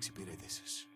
εξυπηρέτησης